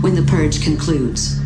when the purge concludes.